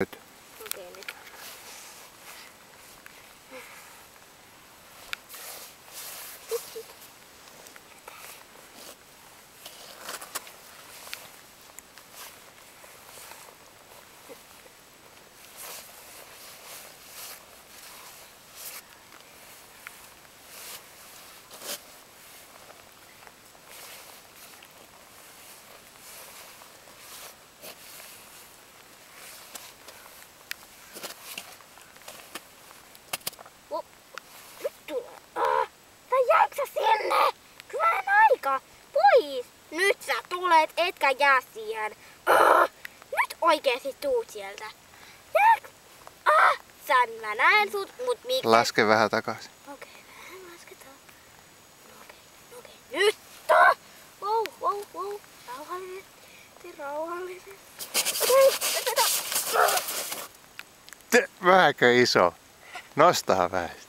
Nyt. Sä tulet, etkä jää siihen. Ah, nyt oikeesti tuu sieltä. Jääk? Ah, mä näen sut, mut miksi? Laske vähän takaisin. Okei, vähän lasketaan. Okei, no okei. Nyt! Ah! Wow, wow, wow. Rauhallisesti, rauhallisesti. Vähänkö iso? Nostahan vähän.